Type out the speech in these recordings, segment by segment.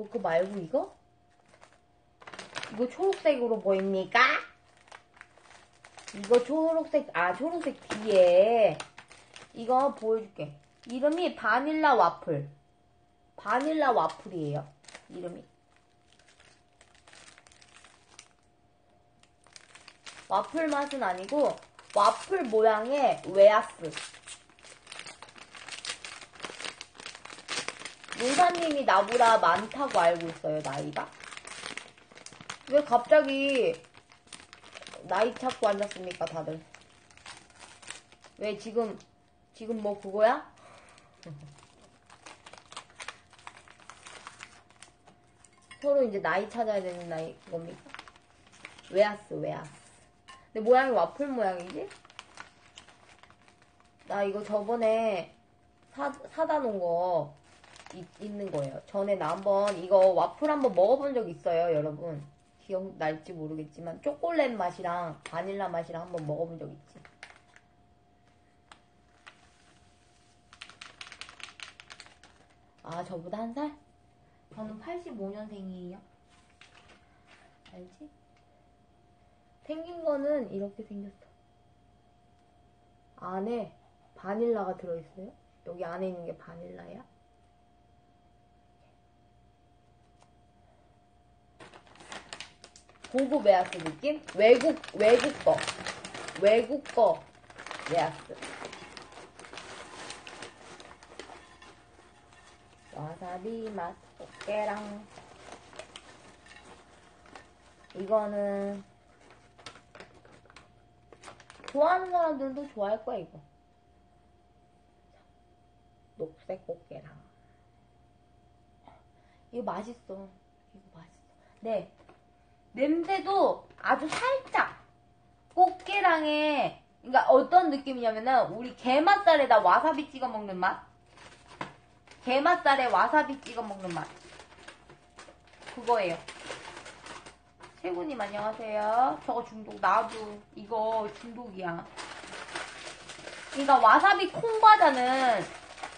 뭐 그거 말고 이거? 이거 초록색으로 보입니까? 이거 초록색, 아, 초록색 뒤에. 이거 보여줄게. 이름이 바닐라 와플. 바닐라 와플이에요. 이름이. 와플 맛은 아니고, 와플 모양의 웨아스. 용사님이 나보다 많다고 알고 있어요, 나이가. 왜 갑자기 나이 찾고 앉았습니까, 다들? 왜 지금, 지금 뭐 그거야? 서로 이제 나이 찾아야 되는 나이, 그겁니까? 웨아스, 웨아스. 근데 모양이 와플 모양이지? 나 이거 저번에 사, 사다 놓은 거 있, 있는 거예요. 전에 나 한번 이거 와플 한번 먹어본 적 있어요, 여러분. 기억날지 모르겠지만 초콜릿 맛이랑 바닐라 맛이랑 한번 먹어본 적 있지. 아, 저보다 한 살? 저는 85년생이에요. 알지? 생긴 거는 이렇게 생겼어. 안에 바닐라가 들어있어요. 여기 안에 있는 게 바닐라야. 고급 웨하스 느낌? 외국, 외국 거. 외국 거 웨하스. 와사비 맛, 꽃게랑. 이거는, 좋아하는 사람들도 좋아할 거야, 이거. 녹색 꽃게랑. 이거 맛있어. 이거 맛있어. 네. 냄새도 아주 살짝 꽃게랑의 그러니까 어떤 느낌이냐면은 우리 게맛살에다 와사비 찍어 먹는 맛? 게맛살에 와사비 찍어 먹는 맛. 그거예요. 세구님 안녕하세요. 저거 중독 나도 이거 중독이야. 그러니까 와사비 콩과자는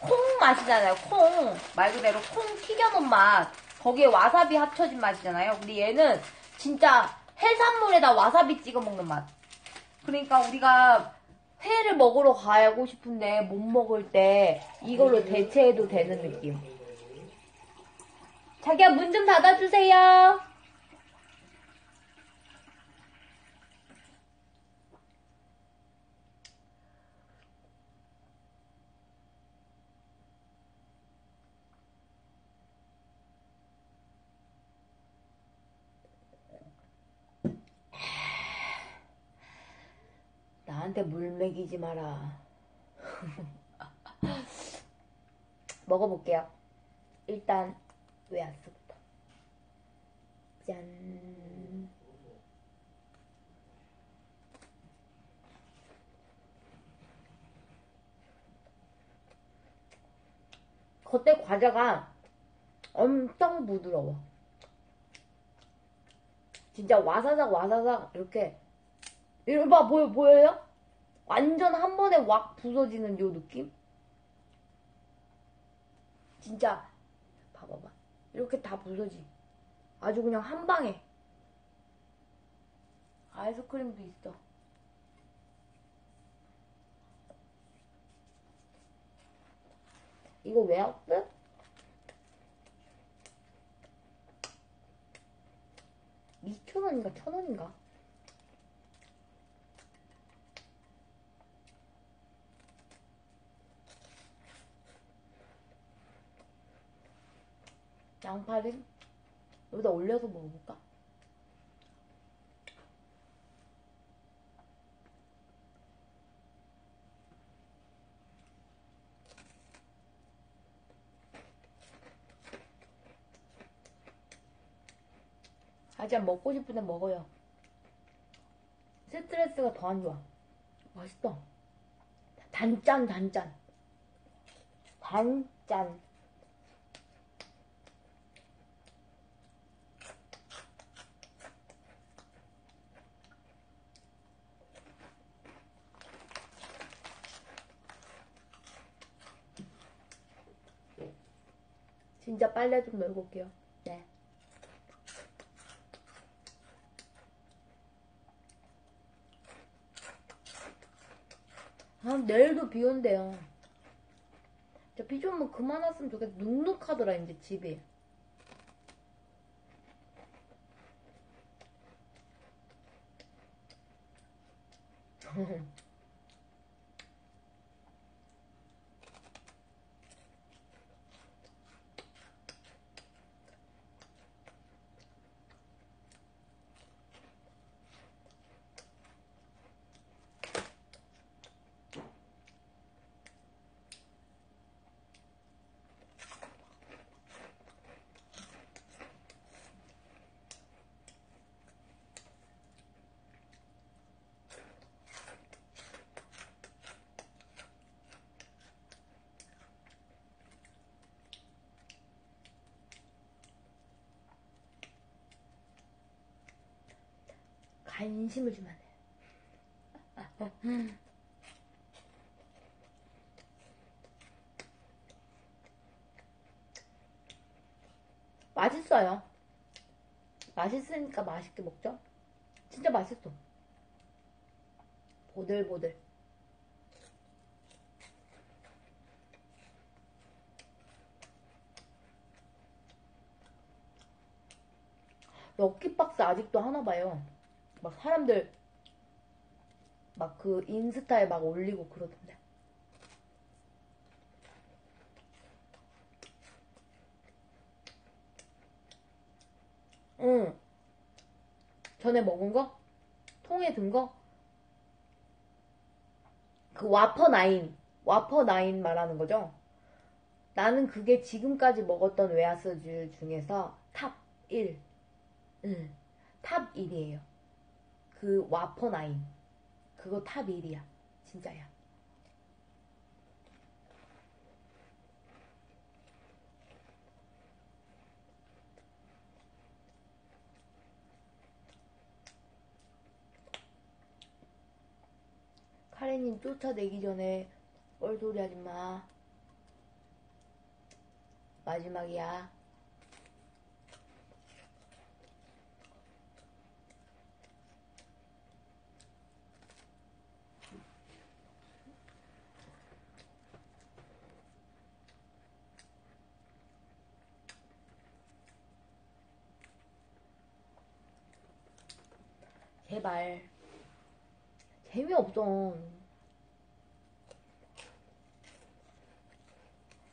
콩 맛이잖아요 콩. 말 그대로 콩 튀겨놓은 맛. 거기에 와사비 합쳐진 맛이잖아요. 근데 얘는 진짜 해산물에다 와사비 찍어 먹는 맛. 그러니까 우리가 회를 먹으러 가고 싶은데 못 먹을 때 이걸로 대체해도 되는 느낌. 자기야 문 좀 닫아주세요. 나한테 물 먹이지 마라. 먹어볼게요. 일단 웨아스부터. 짠. 겉에 과자가 엄청 부드러워. 진짜 와사삭 와사삭 이렇게 이거 봐 보여 보여요? 완전 한 번에 왁 부서지는 요 느낌? 진짜 봐봐봐 이렇게 다 부서지 아주 그냥 한 방에 아이스크림도 있어 이거 왜 없어? 이천 원인가 천 원인가? 양파를 여기다 올려서 먹어볼까? 하지만 먹고 땐 먹어요. 스트레스가 더 안 좋아. 맛있다. 단짠, 단짠. 단짠. 빨래 좀 널고 올게요. 네. 아, 내일도 비 온대요. 비좀 그만 왔으면 좋겠다. 눅눅하더라, 이제 집이. 관심을 주면 돼. 맛있어요. 맛있으니까 맛있게 먹죠? 진짜 맛있어. 보들보들. lucky박스 아직도 하나 봐요. 막 사람들 막 그 인스타에 막 올리고 그러던데. 응. 전에 먹은 거? 통에 든 거? 그 와퍼 나인. 와퍼 나인 말하는 거죠? 나는 그게 지금까지 먹었던 웨하스 중에서 top 1. 응. 탑 1이에요. 그 와퍼 나인. 그거 탑 1이야. 진짜야. 카레님 쫓아내기 전에 뻘소리 하지 마. 마지막이야. 제발. 재미없어.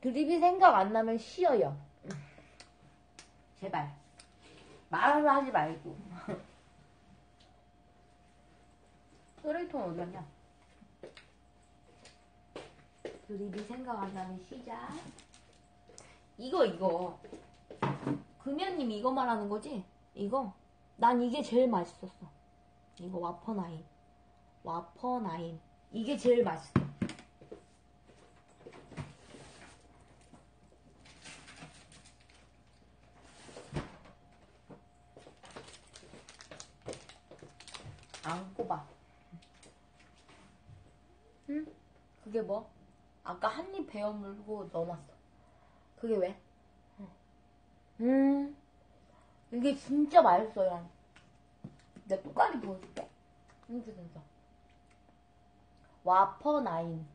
드립이 생각 안 나면 쉬어요. 제발. 말을 하지 말고. 쓰레기통 어디 갔냐? 드립이 생각 안 나면 쉬자. 이거, 이거. 금연님 이거 말하는 거지? 이거? 난 이게 제일 맛있었어. 이거 와퍼나인. 와퍼나인. 이게 제일 맛있어. 안 꼽아. 응? 그게 뭐? 아까 한 입 베어 물고 넘었어. 그게 왜? 음, 이게 진짜 맛있어요. 내가 똑같이 보여줄게. 이렇게 생겼어. 와퍼 나인.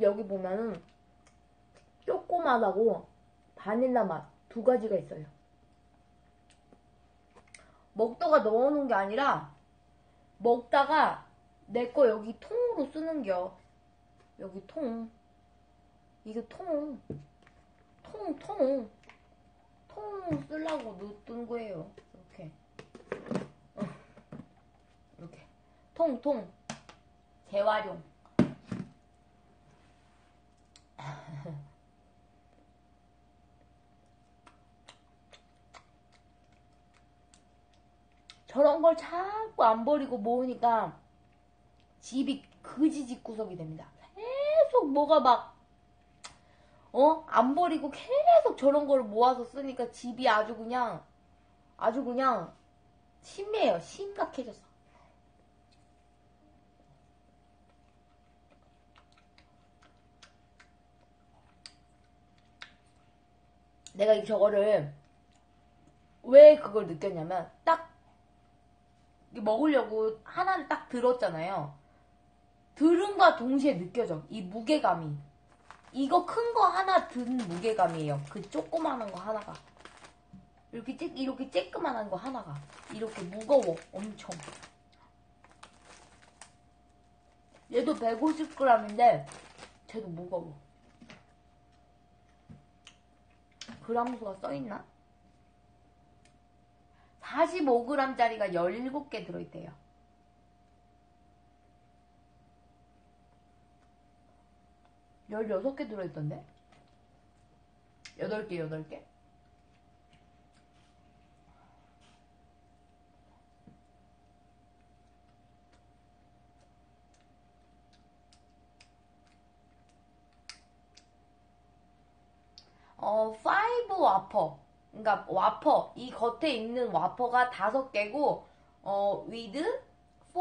여기 보면은 쪼꼬맛하고 바닐라 맛 두 가지가 있어요. 먹다가 넣어놓은 게 아니라 먹다가 내 거 여기 통으로 쓰는 겨. 여기 통. 이거 통. 통, 통. 통 쓰려고 놔둔 거예요. 이렇게. 어. 이렇게. 통, 통. 재활용. 저런 걸 자꾸 안 버리고 모으니까 집이 그지 집구석이 됩니다. 계속 뭐가 막, 어? 안 버리고 계속 저런 걸 모아서 쓰니까 집이 아주 그냥, 아주 그냥 심해요. 심각해졌어. 내가 이 저거를 왜 그걸 느꼈냐면 딱 먹으려고 하나를 딱 들었잖아요. 들음과 동시에 느껴져. 이 무게감이. 이거 큰 거 하나 든 무게감이에요. 그 조그마한 거 하나가. 이렇게 쬐, 이렇게 쬐끄만한 거 하나가. 이렇게 무거워. 엄청. 얘도 150g인데, 쟤도 무거워. 그람수가 써있나? 45g짜리가 17개 들어있대요. 16개 들어있던데? 8개, 8개? 어, 5 와퍼. 그러니까 와퍼. 이 겉에 있는 와퍼가 다섯 개고 어, with 4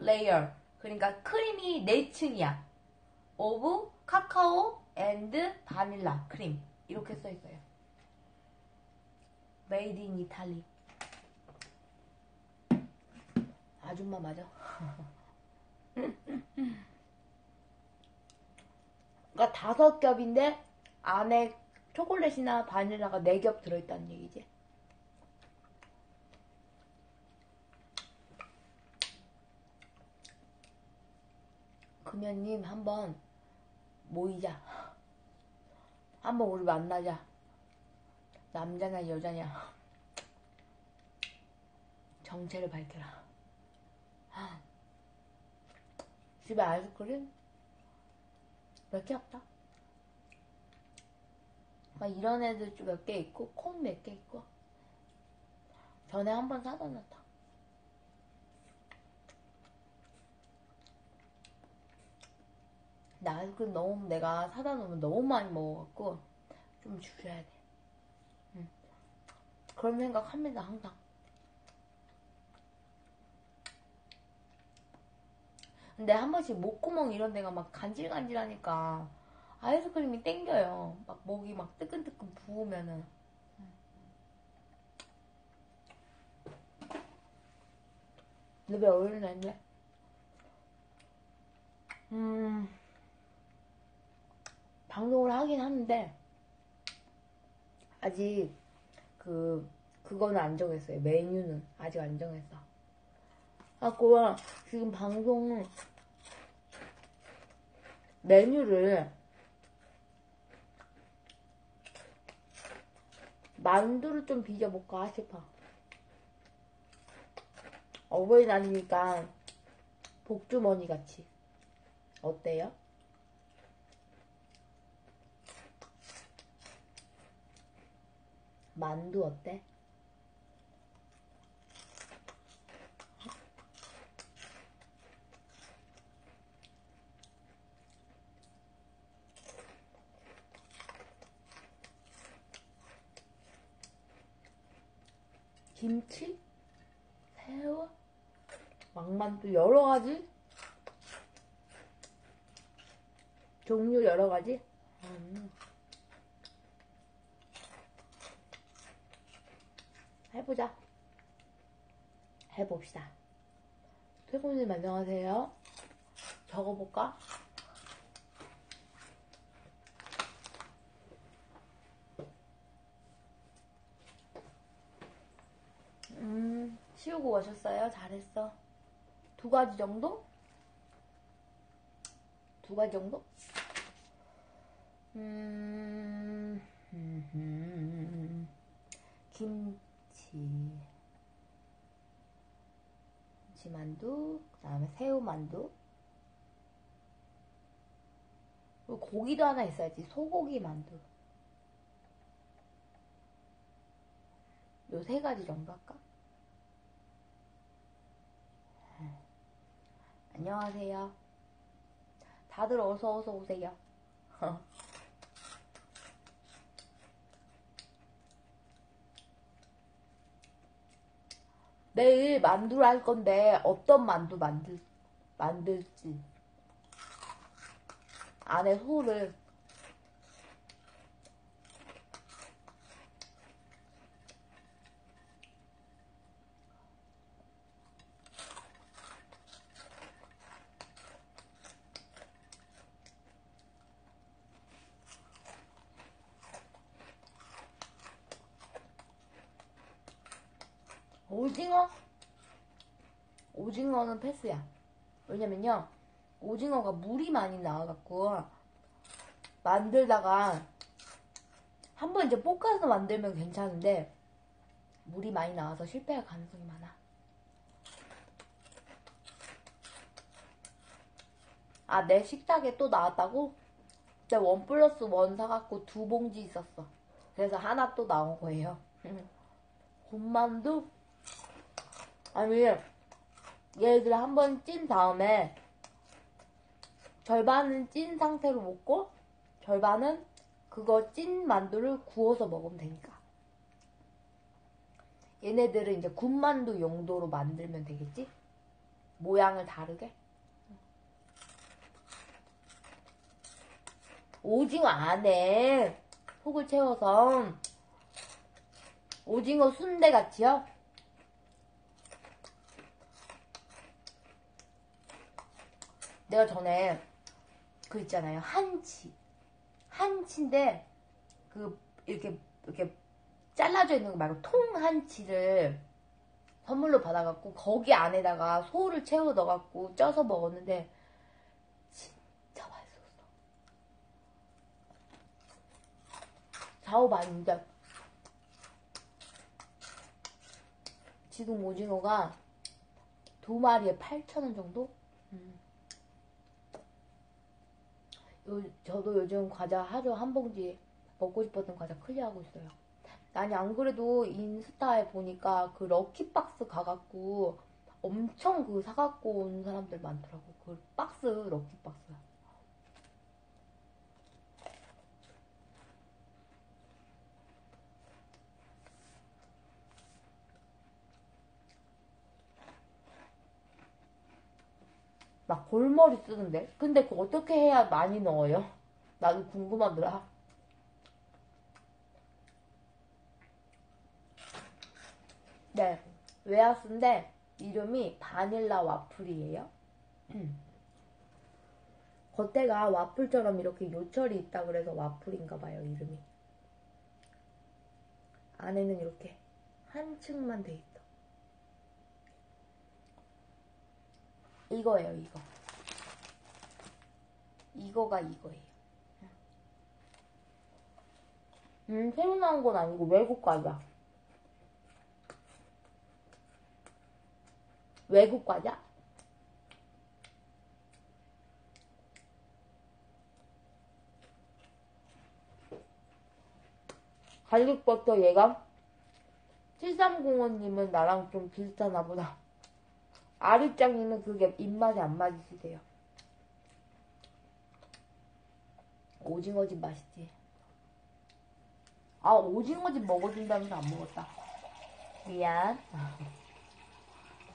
layer. 그러니까 크림이 4층이야. of 카카오 and 바닐라 크림. 이렇게 써 있어요. made in Italy. 아줌마 맞아. 그러니까 다섯 겹인데 안에 초콜릿이나 바닐라가 4겹 들어있다는 얘기지. 금연님 한번 모이자. 한번 우리 만나자. 남자냐 여자냐. 정체를 밝혀라. 집에 아이스크림 몇 개 없다. 막 이런 애들 좀 몇 개 있고 콩 몇 개 있고 전에 한 번 사다 놨다. 나 아이스크림 너무 내가 사다 놓으면 너무 많이 먹어갖고 좀 줄여야 돼. 응. 그런 생각합니다 항상. 근데 한 번씩 목구멍 이런 데가 막 간질간질하니까 아이스크림이 땡겨요. 막 목이 막 뜨끈뜨끈 부으면은. 왜 어울리는데? 음, 방송을 하긴 하는데, 아직 그, 그거는 안 정했어요. 메뉴는 아직 안 정했어. 아까 지금 방송 메뉴를 만두를 좀 빚어볼까 싶어. 어버이날이니까 복주머니 같이. 어때요? 만두 어때? 김치, 새우, 왕만두 여러 가지 종류 여러 가지. 음. 해보자. 해봅시다. 퇴근님 안녕하세요. 적어볼까? 음, 치우고 오셨어요? 잘했어. 두 가지 정도? 두 가지 정도? 김치. 김치만두, 그 다음에 새우만두. 고기도 하나 있어야지. 소고기 만두. 요 세 가지 정도 할까? 안녕하세요. 다들 어서 어서 오세요. 내일 만두를 할 건데 어떤 만두 만들 만들지? 안에 소를 오징어? 오징어는 패스야. 왜냐면요. 오징어가 물이 많이 나와갖고 만들다가 한 번 이제 볶아서 만들면 괜찮은데 물이 많이 나와서 실패할 가능성이 많아. 아, 내 식탁에 또 나왔다고? 진짜 원 플러스 원 사갖고 두 봉지 있었어. 그래서 하나 또 나온 거예요. 군만두? 아니, 얘들 한번 찐 다음에 절반은 찐 상태로 먹고 절반은 그거 찐 만두를 구워서 먹으면 되니까. 얘네들은 이제 군만두 용도로 만들면 되겠지? 모양을 다르게. 오징어 안에 속을 채워서 오징어 순대 같이요? 내가 전에 그 있잖아요 한치 한치인데 그 이렇게 이렇게 잘라져 있는 거 말고 통 한치를 선물로 받아갖고 거기 안에다가 소를 채워 넣어갖고 쪄서 먹었는데 진짜 맛있었어. 사오반인데 지금 오징어가 두 마리에 8,000원 정도? 음. 요, 저도 요즘 과자 하루 한 봉지 먹고 싶었던 과자 클리어하고 있어요. 아니 안 그래도 인스타에 보니까 그 럭키박스 가갖고 엄청 그 사갖고 온 사람들 많더라고. 그 박스 럭키박스. 막 골머리 쓰는데. 근데 그거 어떻게 해야 많이 넣어요? 나도 궁금하더라. 네, 웨하스인데 이름이 바닐라 와플이에요. 음. 겉에가 와플처럼 이렇게 요철이 있다 그래서 와플인가 봐요, 이름이. 안에는 이렇게 한 층만 돼 있어. 이거예요, 이거. 이거가 이거예요. 음, 새로 나온 건 아니고 외국 과자. 외국 과자? 갈릭버터 얘가 7305님은 나랑 좀 비슷하나 보다. 아리짱님은 그게 입맛에 안 맞으시대요. 오징어집 맛있지. 아, 오징어집 먹어준다면서 안 먹었다. 미안.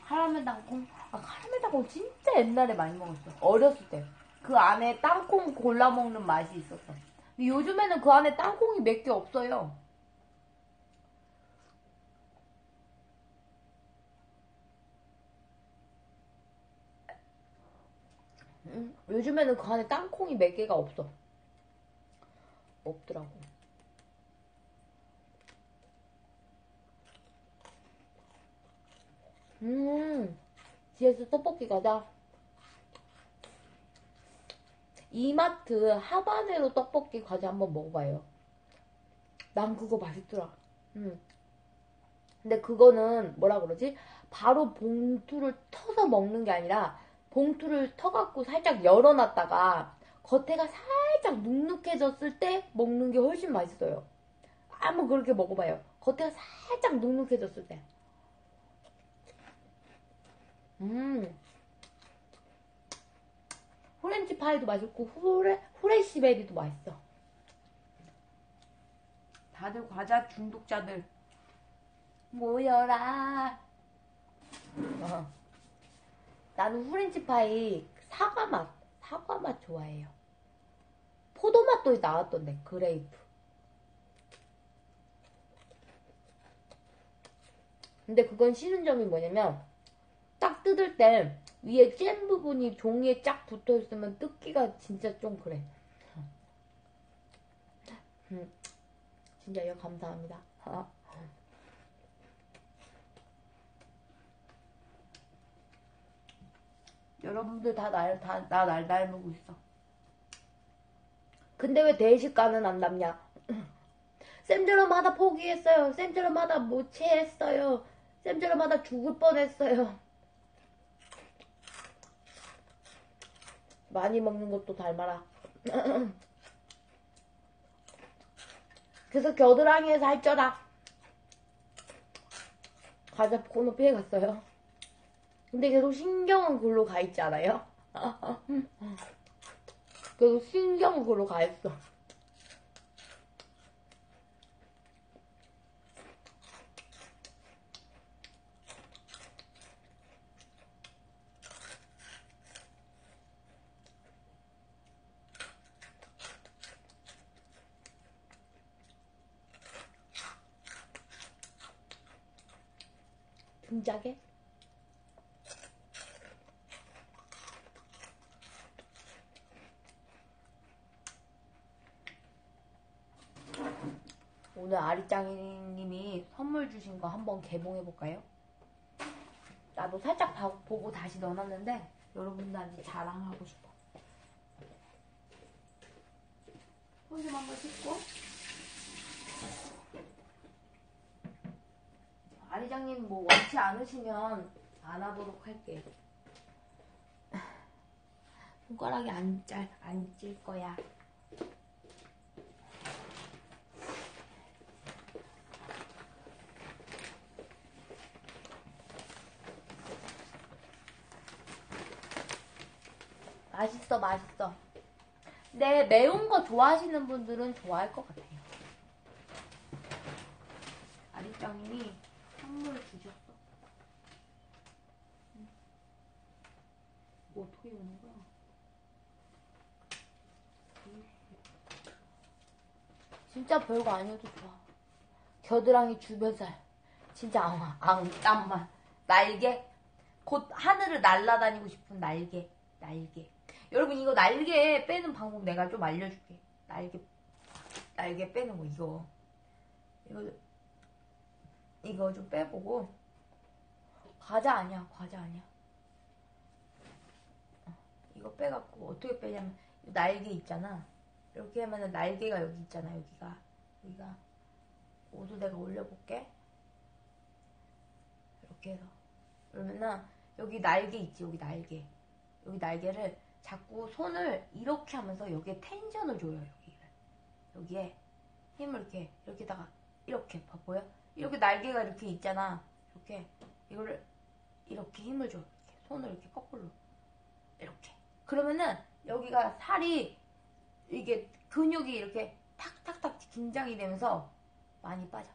카라멜 땅콩? 아, 카라멜 땅콩 진짜 옛날에 많이 먹었어. 어렸을 때. 그 안에 땅콩 골라 먹는 맛이 있었어. 근데 요즘에는 그 안에 땅콩이 몇 개 없어요. 음, 요즘에는 그 안에 땅콩이 몇 개가 없어. 없더라고. 음, GS 떡볶이 가자. 이마트 하바네로 떡볶이 과자 한번 먹어봐요. 난 그거 맛있더라. 음. 근데 그거는 뭐라 그러지? 바로 봉투를 터서 먹는 게 아니라 봉투를 터갖고 살짝 열어놨다가 겉에가 살짝 눅눅해졌을 때 먹는 게 훨씬 맛있어요. 한번 그렇게 먹어봐요. 겉에가 살짝 눅눅해졌을 때. 음. 후렌치 파이도 맛있고 후레, 후레시베리도 맛있어. 다들 과자 중독자들 모여라. 어. 나는 후렌치 파이 사과 맛, 사과 맛 좋아해요. 포도 맛도 나왔던데 grape. 근데 그건 싫은 점이 뭐냐면 딱 뜯을 때 위에 잼 부분이 종이에 쫙 붙어 있으면 뜯기가 진짜 좀 그래. 음, 진짜 이거 감사합니다. 여러분들 다 날, 다, 나 날 닮고 있어. 근데 왜 대식가는 안 남냐? 쌤들마다 포기했어요. 쌤들마다 모체했어요. 쌤들마다 죽을 뻔했어요. 많이 먹는 것도 닮아라. 그래서 겨드랑이에 살쪄라. 과자 코너 피해갔어요. 근데 계속 신경은 글로 가 있잖아요. 계속 신경은 글로 가 있어. 등짝에 오늘 아리짱이님이 선물 주신 거 한번 개봉해 볼까요? 나도 살짝 봐- 보고 다시 넣어놨는데 여러분들한테 자랑하고 싶어. 손 좀 한번 씻고. 아리장님 뭐 원치 않으시면 안 하도록 할게. 손가락이 안 짤, 안찔 거야. 맛있어, 맛있어. 근데 매운 거 좋아하시는 분들은 좋아할 것 같아요. 아리짱님이 선물을 주셨어. 응. 뭐 어떻게 오는 거야? 진짜 별거 아니어도 좋아. 겨드랑이 주변살. 진짜 앙, 앙, 땀만. 날개. 곧 하늘을 날아다니고 싶은 날개. 날개. 여러분 이거 날개 빼는 방법 내가 좀 알려줄게. 날개 날개 빼는 거 이거 이거 이거 좀 빼보고 과자 아니야 과자 아니야. 어, 이거 빼갖고 어떻게 빼냐면 이 날개 있잖아. 이렇게 하면은 날개가 여기 있잖아 여기가 여기가 옷을 내가 올려볼게. 이렇게 해서 그러면은 여기 날개 있지 여기 날개 여기 날개를 자꾸 손을 이렇게 하면서 여기에 텐션을 줘요 여기를. 여기에 힘을 이렇게 이렇게다가 이렇게 봐 보여 이렇게 날개가 이렇게 있잖아. 이렇게. 이거를 이렇게 힘을 줘 이렇게. 손을 이렇게 거꾸로. 이렇게. 그러면은 여기가 살이 이게 근육이 이렇게 탁탁탁 긴장이 되면서 많이 빠져